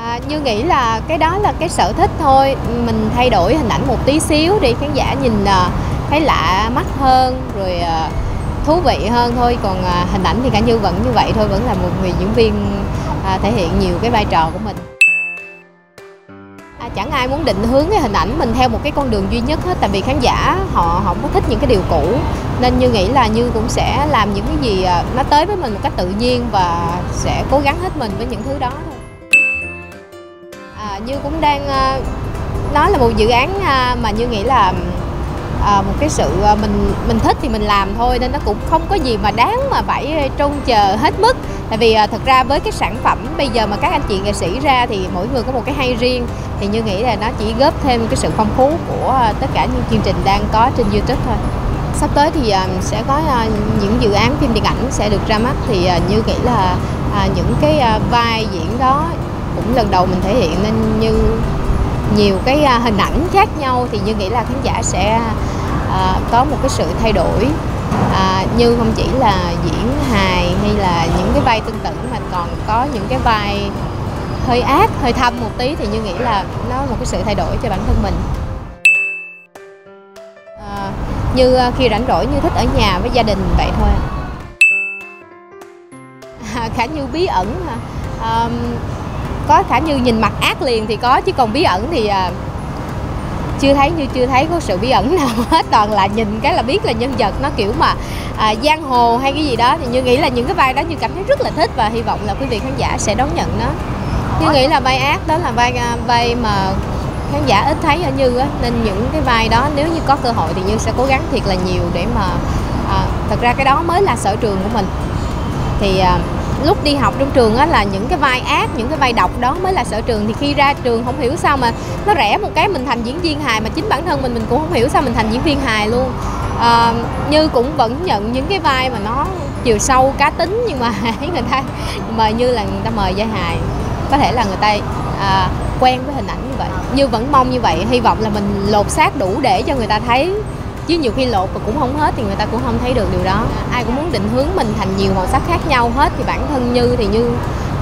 À, như nghĩ là cái đó là cái sở thích thôi. Mình thay đổi hình ảnh một tí xíu đi khán giả nhìn à, thấy lạ mắt hơn rồi à, thú vị hơn thôi. Còn à, hình ảnh thì cả như vẫn như vậy thôi vẫn là một người diễn viên à, thể hiện nhiều cái vai trò của mình. À, chẳng ai muốn định hướng cái hình ảnh mình theo một cái con đường duy nhất hết tại vì khán giả họ không có thích những cái điều cũ. Nên như nghĩ là như cũng sẽ làm những cái gì à, nó tới với mình một cách tự nhiên và sẽ cố gắng hết mình với những thứ đó thôi à, như cũng đang à, nó là một dự án à, mà như nghĩ là à, một cái sự à, mình mình thích thì mình làm thôi nên nó cũng không có gì mà đáng mà phải trông chờ hết mức. Tại vì à, thật ra với cái sản phẩm bây giờ mà các anh chị nghệ sĩ ra thì mỗi người có một cái hay riêng. Thì như nghĩ là nó chỉ góp thêm cái sự phong phú của à, tất cả những chương trình đang có trên youtube thôi. Sắp tới thì à, sẽ có à, những dự án phim điện ảnh sẽ được ra mắt. Thì à, như nghĩ là à, những cái à, vai diễn đó cũng lần đầu mình thể hiện nên như nhiều cái à, hình ảnh khác nhau thì như nghĩ là khán giả sẽ à, có một cái sự thay đổi. À, như không chỉ là diễn hài hay là những cái vai tương tự mà còn có những cái vai hơi ác hơi thâm một tí thì như nghĩ là nó một cái sự thay đổi cho bản thân mình. À, như à, khi rảnh rỗi như thích ở nhà với gia đình vậy thôi. À, khá như bí ẩn à, có khả như nhìn mặt ác liền thì có chứ còn bí ẩn thì à, chưa thấy như chưa thấy có sự bí ẩn nào hết. Toàn là nhìn cái là biết là nhân vật nó kiểu mà à, giang hồ hay cái gì đó. Thì như nghĩ là những cái vai đó như cảm thấy rất là thích và hy vọng là quý vị khán giả sẽ đón nhận nó. Như nghĩ là vai ác đó là vai à, vai mà khán giả ít thấy ở như á. Nên những cái vai đó nếu như có cơ hội thì như sẽ cố gắng thiệt là nhiều để mà à, thật ra cái đó mới là sở trường của mình. Thì à, lúc đi học trong trường á là những cái vai ác những cái vai độc đó mới là sở trường. Thì khi ra trường không hiểu sao mà nó rẻ một cái mình thành diễn viên hài mà chính bản thân mình mình cũng không hiểu sao mình thành diễn viên hài luôn. À, như cũng vẫn nhận những cái vai mà nó chiều sâu cá tính nhưng mà người ta mời như là người ta mời vai hài. Có thể là người ta à, quen với hình ảnh như vậy. Như vẫn mong như vậy hy vọng là mình lột xác đủ để cho người ta thấy chứ nhiều khi lột và cũng không hết thì người ta cũng không thấy được điều đó. Ai cũng muốn định hướng mình thành nhiều màu sắc khác nhau hết thì bản thân như thì như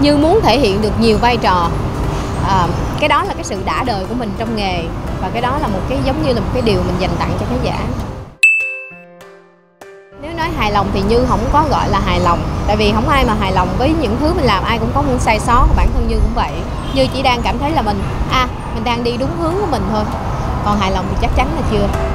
như muốn thể hiện được nhiều vai trò. À, cái đó là cái sự đã đời của mình trong nghề và cái đó là một cái giống như là một cái điều mình dành tặng cho khán giả. Nếu nói hài lòng thì như không có gọi là hài lòng tại vì không ai mà hài lòng với những thứ mình làm ai cũng có những sai sót bản thân như cũng vậy. Như chỉ đang cảm thấy là mình à mình đang đi đúng hướng của mình thôi còn hài lòng thì chắc chắn là chưa.